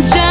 Just